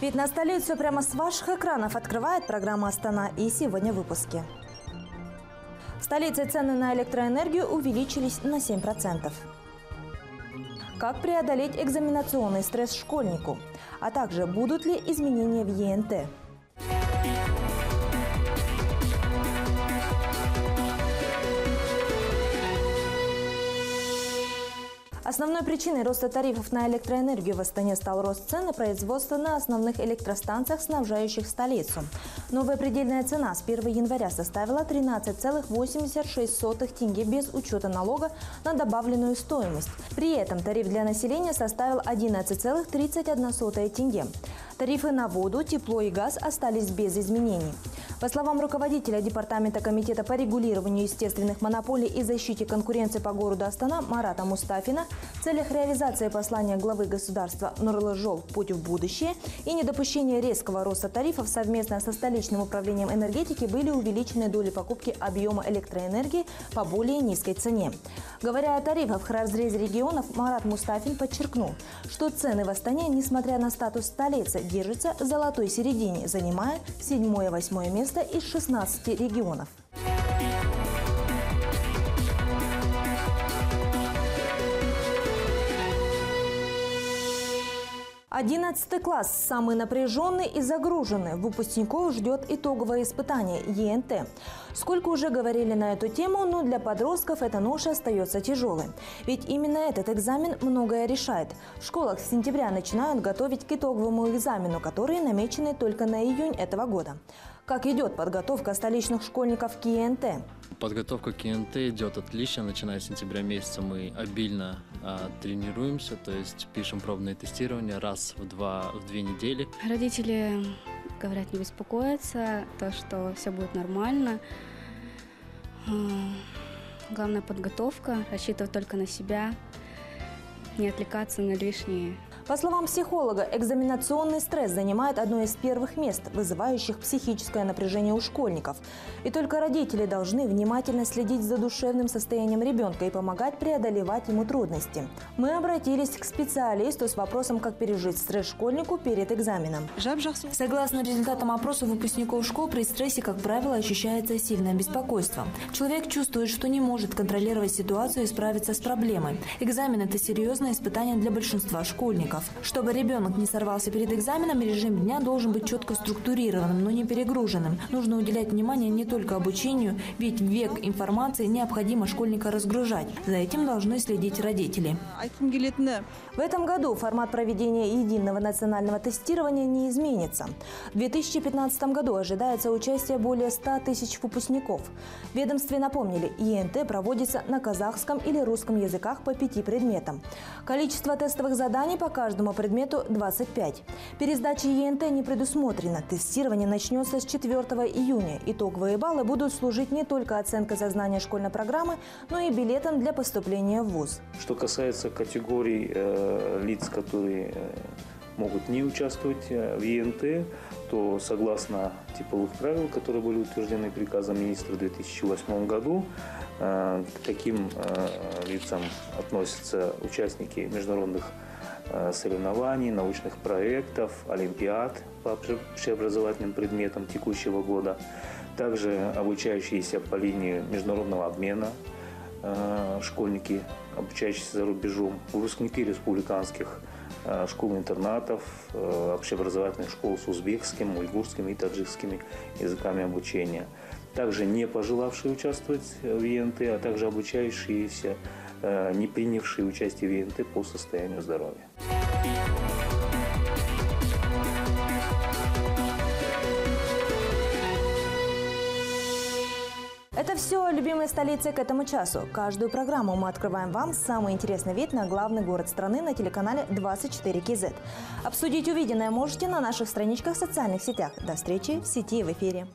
Вид на столицу прямо с ваших экранов открывает программа «Астана» и сегодня в выпуске. В столице цены на электроэнергию увеличились на 7%. Как преодолеть экзаменационный стресс школьнику? А также будут ли изменения в ЕНТ? Основной причиной роста тарифов на электроэнергию в Астане стал рост цен на производство на основных электростанциях, снабжающих столицу. Новая предельная цена с 1 января составила 13,86 тенге без учета налога на добавленную стоимость. При этом тариф для населения составил 11,31 тенге. Тарифы на воду, тепло и газ остались без изменений. По словам руководителя Департамента Комитета по регулированию естественных монополий и защите конкуренции по городу Астана Марата Мустафина, в целях реализации послания главы государства Нурлы «Путь в будущее» и недопущения резкого роста тарифов совместно со столичным управлением энергетики были увеличены доли покупки объема электроэнергии по более низкой цене. Говоря о тарифах в разрезе регионов, Марат Мустафин подчеркнул, что цены в Астане, несмотря на статус столицы, держатся в золотой середине, занимая седьмое-восьмое место место из 16 регионов. Одиннадцатый класс – самый напряженный и загруженный. Выпускников ждет итоговое испытание – ЕНТ. Сколько уже говорили на эту тему, но для подростков эта ноша остается тяжелой. Ведь именно этот экзамен многое решает. В школах с сентября начинают готовить к итоговому экзамену, который намечены только на июнь этого года. Как идет подготовка столичных школьников к ЕНТ? Подготовка к ЕНТ идет отлично. Начиная с сентября месяца мы обильно а, тренируемся, то есть пишем пробные тестирования раз в, два, в две недели. Родители говорят, не беспокоиться, то, что все будет нормально. Главная подготовка, рассчитывать только на себя, не отвлекаться на лишние по словам психолога, экзаменационный стресс занимает одно из первых мест, вызывающих психическое напряжение у школьников. И только родители должны внимательно следить за душевным состоянием ребенка и помогать преодолевать ему трудности. Мы обратились к специалисту с вопросом, как пережить стресс школьнику перед экзаменом. Согласно результатам опроса выпускников школ, при стрессе, как правило, ощущается сильное беспокойство. Человек чувствует, что не может контролировать ситуацию и справиться с проблемой. Экзамен – это серьезное испытание для большинства школьников уроков. Чтобы ребенок не сорвался перед экзаменом, режим дня должен быть четко структурированным, но не перегруженным. Нужно уделять внимание не только обучению, ведь век информации необходимо школьника разгружать. За этим должны следить родители. В этом году формат проведения единого национального тестирования не изменится. В 2015 году ожидается участие более 100 тысяч выпускников. Ведомстве напомнили, ЕНТ проводится на казахском или русском языках по пяти предметам. Количество тестовых заданий покажет каждому предмету 25. Пересдачи ЕНТ не предусмотрено. Тестирование начнется с 4 июня. Итоговые баллы будут служить не только оценкой за знание школьной программы, но и билетом для поступления в ВУЗ. Что касается категорий э, лиц, которые э, могут не участвовать э, в ЕНТ, то согласно типовых правил, которые были утверждены приказом министра в 2008 году, э, к таким лицам относятся участники международных соревнований, научных проектов, олимпиад по общеобразовательным предметам текущего года, также обучающиеся по линии международного обмена э, школьники, обучающиеся за рубежом, выпускники республиканских э, школ-интернатов, общеобразовательных школ с узбекским, уйгурскими и таджикскими языками обучения. Также не пожелавшие участвовать в ЕНТ, а также обучающиеся, не принявшие участие в ЕНТ по состоянию здоровья. Это все любимые столицы к этому часу. Каждую программу мы открываем вам самый интересный вид на главный город страны на телеканале 24 КЗ. Обсудить увиденное можете на наших страничках в социальных сетях. До встречи в сети и в эфире.